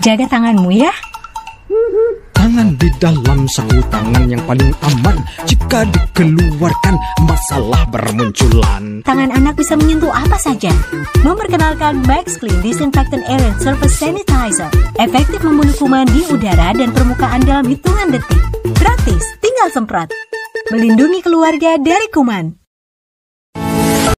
Jaga tanganmu ya. Tangan di dalam saku tangan yang paling aman Jika dikeluarkan masalah bermunculan Tangan anak bisa menyentuh apa saja. Memperkenalkan Max Clean Disinfectant Air and Surface Sanitizer. Efektif membunuh kuman di udara dan permukaan dalam hitungan detik. Gratis, tinggal semprot. Melindungi keluarga dari kuman.